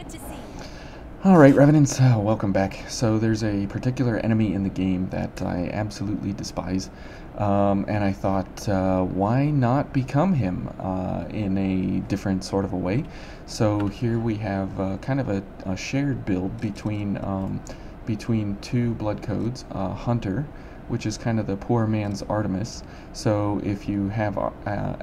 Good to see you. Alright, Revenants, uh, welcome back. So there's a particular enemy in the game that I absolutely despise, um, and I thought, uh, why not become him uh, in a different sort of a way? So here we have uh, kind of a, a, shared build between, um, between two blood codes, uh, Hunter, which is kind of the poor man's Artemis. So if you have uh,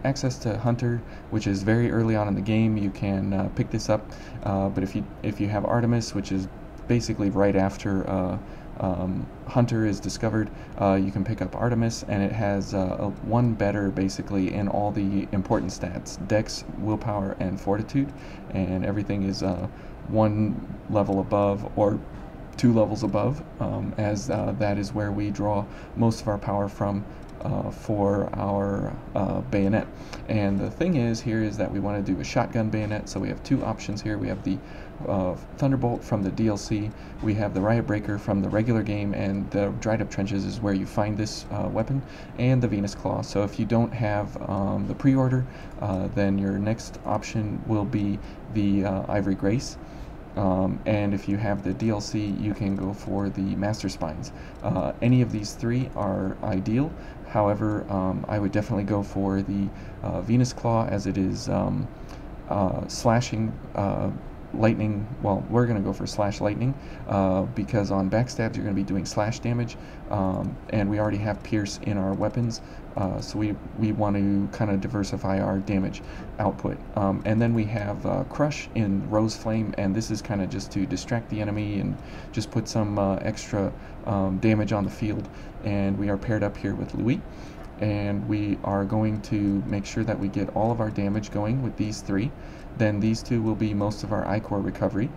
access to Hunter, which is very early on in the game, you can uh, pick this up. Uh, but if you if you have Artemis, which is basically right after uh, um, Hunter is discovered, uh, you can pick up Artemis, and it has uh, one better basically in all the important stats: Dex, Willpower, and Fortitude, and everything is one level above or two levels above, um, as uh, that is where we draw most of our power from uh, for our uh, bayonet. And the thing is here is that we want to do a shotgun bayonet, so we have two options here. We have the uh, Thunderbolt from the DLC, we have the Riot Breaker from the regular game, and the Dried Up Trenches is where you find this uh, weapon, and the Venus Claw. So if you don't have um, the pre-order, uh, then your next option will be the Ivory Grace. Um, and if you have the DLC, you can go for the Master Spines. Uh, any of these three are ideal. However, um, I would definitely go for the uh, Venus Claw as it is um, uh, slashing uh, lightning, well, we're going to go for slash lightning uh, because on backstabs you're going to be doing slash damage um, and we already have pierce in our weapons uh, so we, we want to kind of diversify our damage output. Um, and then we have uh, crush in rose flame and this is kind of just to distract the enemy and just put some uh, extra um, damage on the field and we are paired up here with Louis and we are going to make sure that we get all of our damage going with these three then these two will be most of our Ichor recovery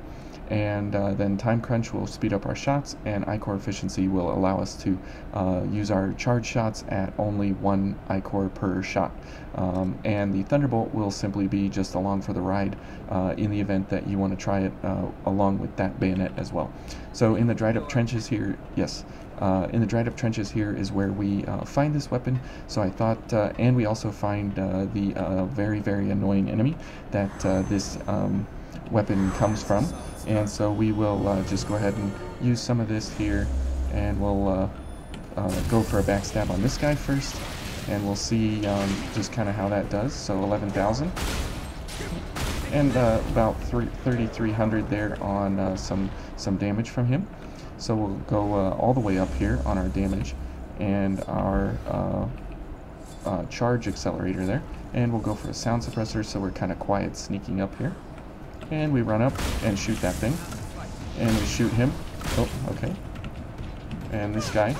and uh, then time crunch will speed up our shots and Ichor efficiency will allow us to uh, use our charge shots at only one Ichor per shot. Um, and the Thunderbolt will simply be just along for the ride uh, in the event that you want to try it uh, along with that bayonet as well. So in the dried up trenches here yes uh, in the dried up trenches here is where we uh, find this weapon. So I thought, uh, and we also find uh, the uh, very, very annoying enemy that uh, this um, weapon comes from. And so we will just go ahead and use some of this here, and we'll go for a backstab on this guy first, and we'll see um, just kind of how that does. So 11,000 and about 3,300 there on some some damage from him. So we'll go uh, all the way up here on our damage and our uh, uh, charge accelerator there. And we'll go for a sound suppressor so we're kind of quiet sneaking up here. And we run up and shoot that thing. And we shoot him. Oh, okay. And this guy.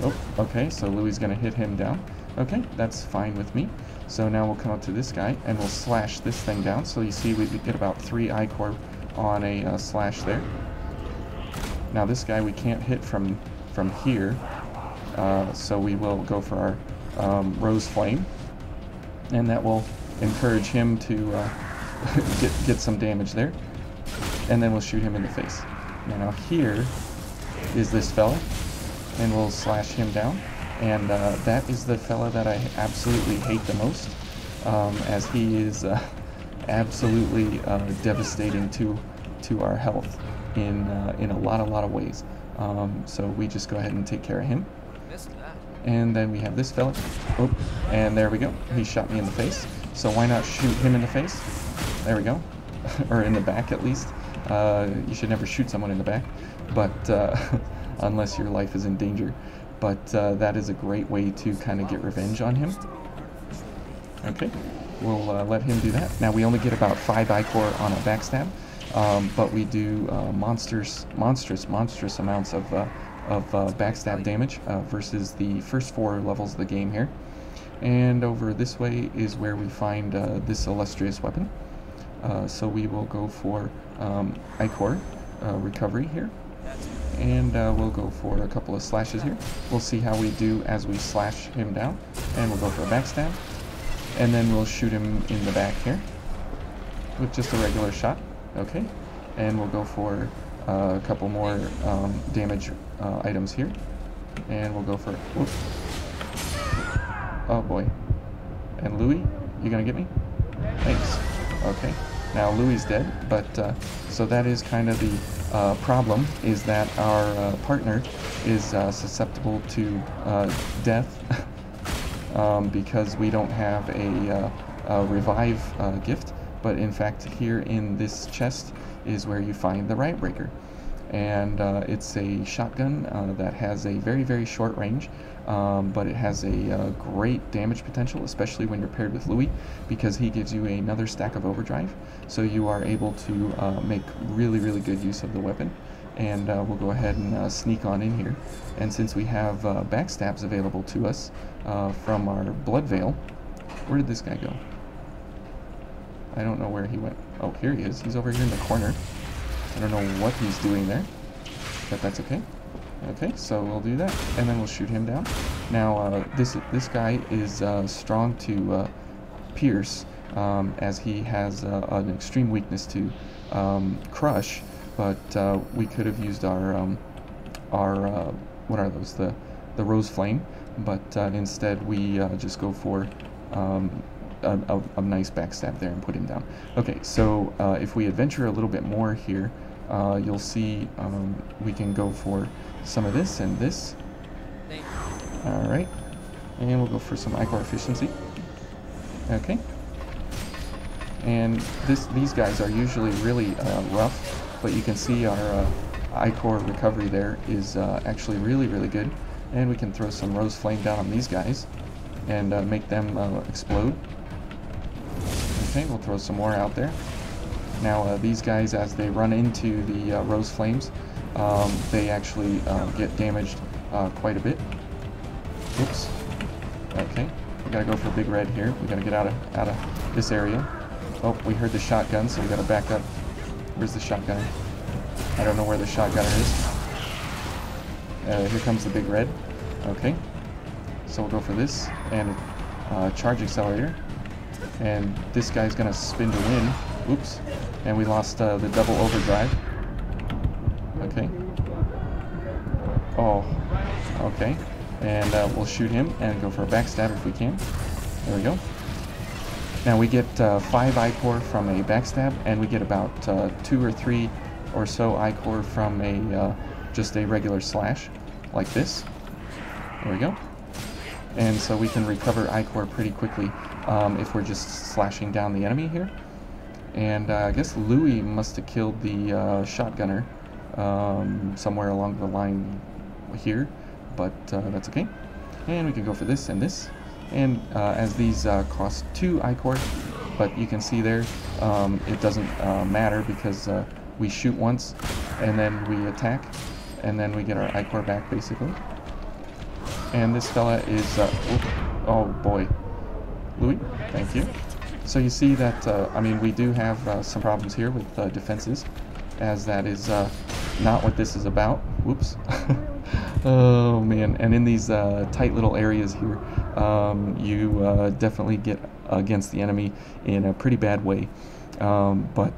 Oh, okay, so Louis going to hit him down. Okay, that's fine with me. So now we'll come up to this guy and we'll slash this thing down. So you see we get about three Ichor on a uh, slash there. Now this guy we can't hit from from here, uh, so we will go for our um, Rose Flame, and that will encourage him to uh, get, get some damage there. And then we'll shoot him in the face. Now here is this fella, and we'll slash him down. And uh, that is the fella that I absolutely hate the most, um, as he is uh, absolutely uh, devastating to to our health in uh, in a lot a lot of ways. Um, so we just go ahead and take care of him. And then we have this fella. Oh, and there we go. He shot me in the face. So why not shoot him in the face? There we go. or in the back at least. Uh, you should never shoot someone in the back, but uh, unless your life is in danger. But uh, that is a great way to kind of get revenge on him. Okay, we'll uh, let him do that. Now we only get about 5 Ichor on a backstab, um, but we do uh, monsters, monstrous, monstrous amounts of, uh, of uh, backstab damage uh, versus the first four levels of the game here. And over this way is where we find uh, this illustrious weapon. So we will go for um, recovery here. And we'll go for a couple of slashes here. We'll see how we do as we slash him down. And we'll go for a backstab. And then we'll shoot him in the back here with just a regular shot. Okay, and we'll go for uh, a couple more um, damage uh, items here. And we'll go for... Oh boy. And Louis, you gonna get me? Thanks. Okay. Now Louis's dead, but uh, so that is kind of the uh, problem is that our uh, partner is uh, susceptible to uh, death um, because we don't have a, a revive gift. But in fact, here in this chest is where you find the Riot Breaker. And uh, it's a shotgun uh, that has a very very short range um, but it has a uh, great damage potential especially when you're paired with Louis because he gives you another stack of overdrive. So you are able to uh, make really really good use of the weapon and uh, we'll go ahead and uh, sneak on in here. And since we have backstabs available to us from our blood veil where did this guy go? I don't know where he went. Oh here he is. He's over here in the corner. I don't know what he's doing there, but that's okay. Okay, so we'll do that, and then we'll shoot him down. Now, uh, this this guy is uh, strong to uh, pierce, um, as he has uh, an extreme weakness to um, crush, but uh, we could have used our, um, our uh, what are those, the, the rose flame, but instead we just go for um, a, a, a, nice backstab there and put him down. Okay, so uh, if we adventure a little bit more here, uh, you'll see um, we can go for some of this and this. All right, and we'll go for some Ichor efficiency. Okay, and this these guys are usually really uh, rough, but you can see our uh, Ichor recovery there is uh, actually really really good, and we can throw some Rose Flame down on these guys and uh, make them uh, explode. Okay, we'll throw some more out there. Now uh, these guys, as they run into the uh, Rose Flames, um, they actually get damaged quite a bit. Oops. Okay, we gotta go for Big Red here. We gotta get out of out of this area. Oh, we heard the shotgun, so we gotta back up. Where's the shotgunner? I don't know where the shotgunner is. Uh, here comes the Big Red. Okay, so we'll go for this and uh, charge accelerator and this guy's gonna spin to win. Oops. And we lost uh, the double overdrive. Okay. Oh, okay. And uh, we'll shoot him and go for a backstab if we can. There we go. Now we get uh, 5 Ichor from a backstab, and we get about uh, 2 or 3 or so Ichor from a uh, just a regular slash, like this. There we go. And so we can recover Ichor pretty quickly um, if we're just slashing down the enemy here. And uh, I guess Louis must have killed the uh, shotgunner um, somewhere along the line here, but uh, that's okay. And we can go for this and this. And uh, as these uh, cost two Ichor, but you can see there, um, it doesn't uh, matter because we shoot once and then we attack and then we get our Ichor back basically. And this fella is, oh boy, Louis, thank you. So you see that, uh, I mean, we do have uh, some problems here with uh, defenses, as that is uh, not what this is about. Whoops. oh, man. And in these uh, tight little areas here, um, you uh, definitely get against the enemy in a pretty bad way. Um, but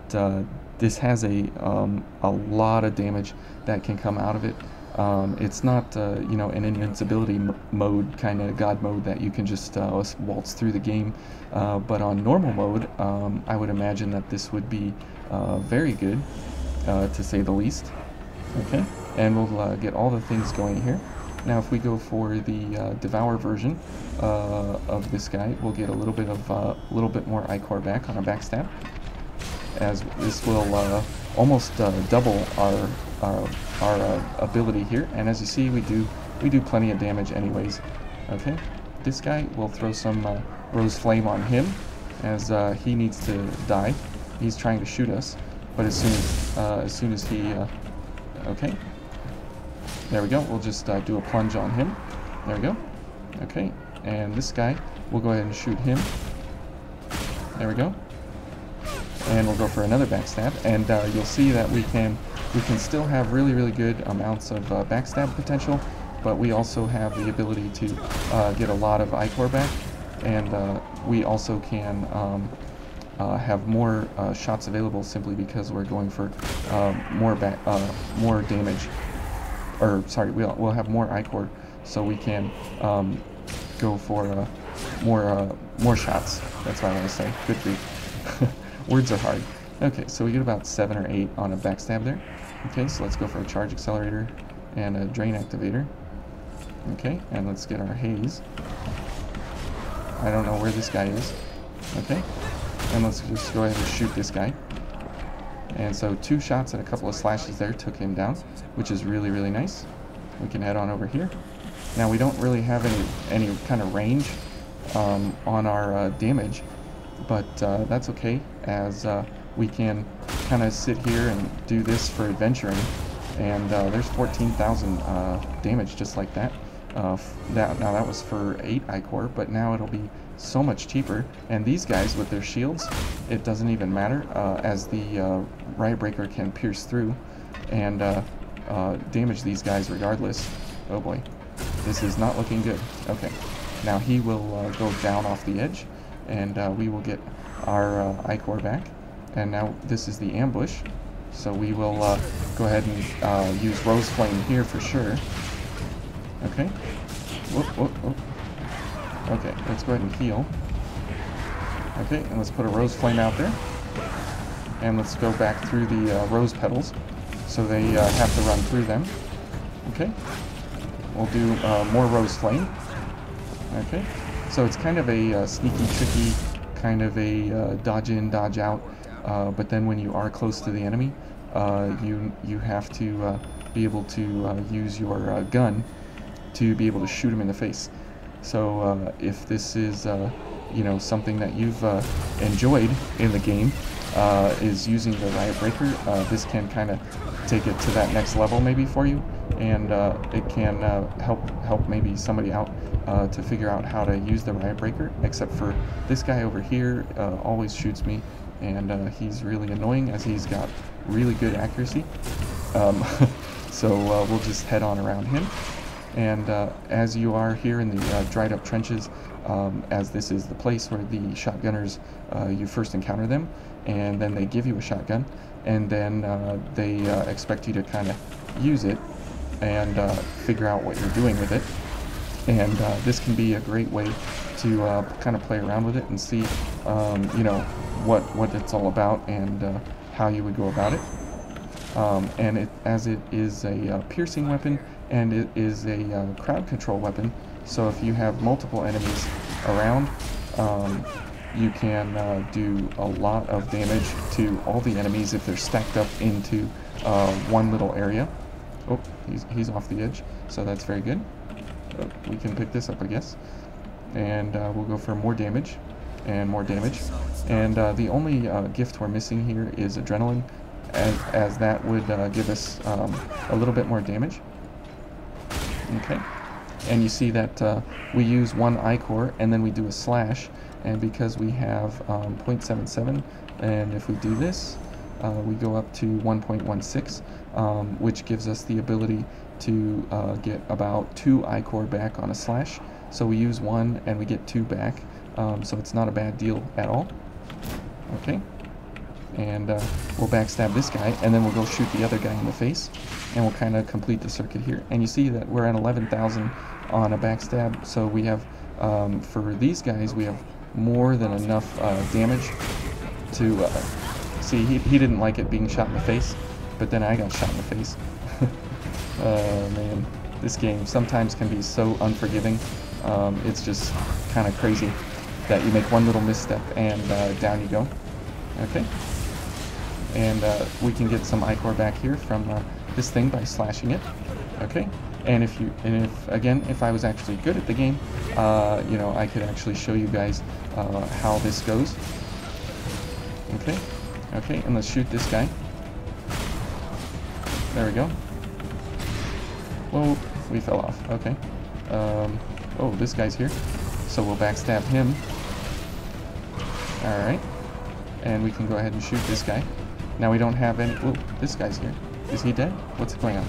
this has a, um, a lot of damage that can come out of it. Um, it's not, uh, you know, an invincibility mode kind of god mode that you can just uh, waltz through the game. Uh, but on normal mode, um, I would imagine that this would be uh, very good, uh, to say the least. Okay, and we'll uh, get all the things going here. Now, if we go for the Devour version of this guy, we'll get a little bit of a little bit more Ichor back on our backstab, as this will almost double our our, our uh, ability here. And as you see, we do we do plenty of damage anyways. Okay, this guy, will throw some uh, Rose Flame on him, as uh, he needs to die. He's trying to shoot us, but as soon as, uh, as, soon as he... Uh, okay, there we go. We'll just uh, do a plunge on him. There we go. Okay, and this guy, we'll go ahead and shoot him. There we go. And we'll go for another backstab, and you'll see that we can we can still have really, really good amounts of uh, backstab potential, but we also have the ability to uh, get a lot of Ichor back, and uh, we also can um, uh, have more uh, shots available simply because we're going for um, more uh, more damage, or sorry, we'll, we'll have more Ichor, so we can um, go for more more shots. That's what I want to say. Good grief. Words are hard. Okay, so we get about 7 or 8 on a backstab there. Okay, so let's go for a charge accelerator and a drain activator. Okay, and let's get our haze. I don't know where this guy is. Okay, and let's just go ahead and shoot this guy. And so two shots and a couple of slashes there took him down, which is really, really nice. We can head on over here. Now we don't really have any, any kind of range um, on our uh, damage, but uh, that's okay as uh, we can kind of sit here and do this for adventuring. And uh, there's 14,000 uh, damage just like that. Uh, that. Now that was for 8 Ichor, but now it'll be so much cheaper. And these guys with their shields, it doesn't even matter as the Riot Breaker can pierce through and uh, uh, damage these guys regardless. Oh boy, this is not looking good. Okay, now he will uh, go down off the edge and uh, we will get our uh, Ichor back. And now this is the ambush. So we will go ahead and use Rose Flame here for sure. Okay. Whoop, whoop, whoop. Okay, let's go ahead and heal. Okay, and let's put a rose flame out there. And let's go back through the uh, rose petals so they uh, have to run through them. Okay. We'll do uh, more rose flame. Okay. So it's kind of a uh, sneaky, tricky, kind of a uh, dodge in, dodge out. Uh, but then when you are close to the enemy, you you have to be able to use your gun to be able to shoot him in the face. So if this is you know something that you've enjoyed in the game, uh, is using the Riot Breaker, uh, this can kind of take it to that next level maybe for you, and uh, it can help help maybe somebody out to figure out how to use the Riot Breaker. Except for this guy over here always shoots me, and he's really annoying as he's got really good accuracy. Um, so we'll just head on around him. And uh, as you are here in the uh, dried up trenches, um, as this is the place where the shotgunners, uh, you first encounter them, and then they give you a shotgun, and then uh, they uh, expect you to kind of use it and uh, figure out what you're doing with it. And this can be a great way to kind of play around with it and see, um, you know, what, what it's all about and how you would go about it. Um, and it, as it is a piercing weapon, and it is a uh, crowd control weapon. So if you have multiple enemies around, um, you can uh, do a lot of damage to all the enemies if they're stacked up into uh, one little area. Oh, he's, he's off the edge, so that's very good. Oh, we can pick this up, I guess. And uh, we'll go for more damage and more damage. And uh, the only uh, gift we're missing here is Adrenaline, as, as that would uh, give us um, a little bit more damage. Okay. And you see that uh, we use one Ichor and then we do a slash. And because we have um, 0.77, and if we do this, uh, we go up to 1.16, um, which gives us the ability to uh, get about two Ichor back on a slash. So we use one and we get two back. Um, so it's not a bad deal at all. Okay and uh, we'll backstab this guy, and then we'll go shoot the other guy in the face, and we'll kind of complete the circuit here. And you see that we're at 11,000 on a backstab, so we have, um, for these guys, we have more than enough uh, damage to, uh, see, he, he didn't like it being shot in the face, but then I got shot in the face. oh man, this game sometimes can be so unforgiving. Um, it's just kind of crazy that you make one little misstep and uh, down you go. Okay and uh, we can get some Ichor back here from uh, this thing by slashing it. Okay, and if you and if again if I was actually good at the game, uh, you know I could actually show you guys uh, how this goes. Okay, okay, and let's shoot this guy. There we go. Whoa, we fell off. Okay. Um, oh, this guy's here, so we'll backstab him. All right, and we can go ahead and shoot this guy. Now we don't have any... Oh, this guy's here. Is he dead? What's going on?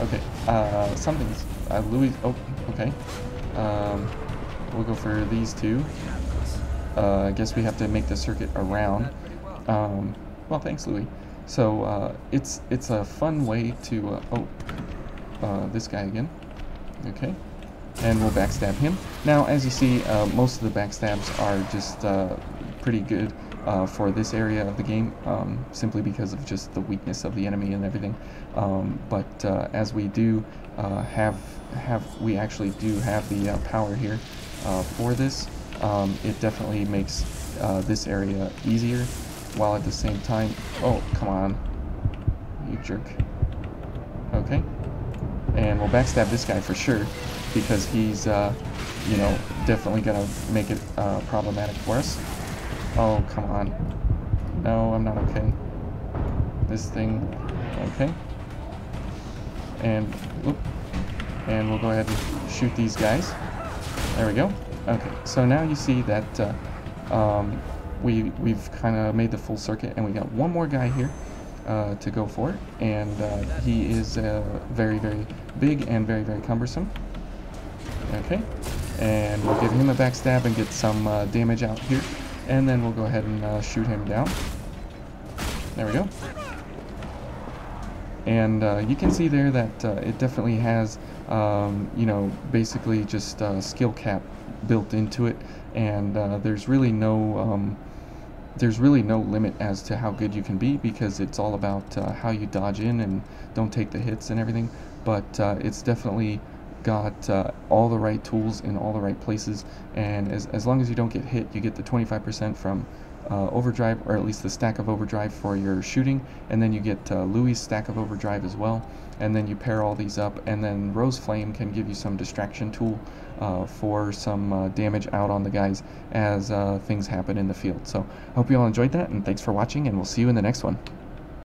Okay, uh, something's... Uh, Louis... Oh, okay. Um, we'll go for these two. Uh, I guess we have to make the circuit around. Um, well, thanks, Louis. So, uh, it's it's a fun way to... Uh, oh, uh, this guy again. Okay. And we'll backstab him. Now, as you see, uh, most of the backstabs are just uh, pretty good uh, for this area of the game, um, simply because of just the weakness of the enemy and everything. Um, but uh, as we do uh, have have we actually do have the uh, power here uh, for this, um, it definitely makes uh, this area easier, while at the same time, oh come on, you jerk. Okay, and we'll backstab this guy for sure because he's you know definitely gonna make it problematic for us. Oh, come on. No, I'm not okay. This thing, okay. And, whoop. And we'll go ahead and shoot these guys. There we go. Okay, so now you see that uh, um, we, we've kind of made the full circuit, and we got one more guy here uh, to go for, it, and uh, he is uh, very, very big and very, very cumbersome. Okay, and we'll give him a backstab and get some uh, damage out here. And then we'll go ahead and uh, shoot him down. There we go. And uh, you can see there that uh, it definitely has, um, you know, basically just uh, skill cap built into it. And uh, there's really no... Um, there's really no limit as to how good you can be because it's all about uh, how you dodge in and don't take the hits and everything. But it's definitely got uh, all the right tools in all the right places, and as, as long as you don't get hit, you get the 25% from uh, overdrive, or at least the stack of overdrive for your shooting, and then you get uh, Louis' stack of overdrive as well, and then you pair all these up, and then Rose Flame can give you some distraction tool uh, for some uh, damage out on the guys as uh, things happen in the field. So, hope you all enjoyed that, and thanks for watching, and we'll see you in the next one.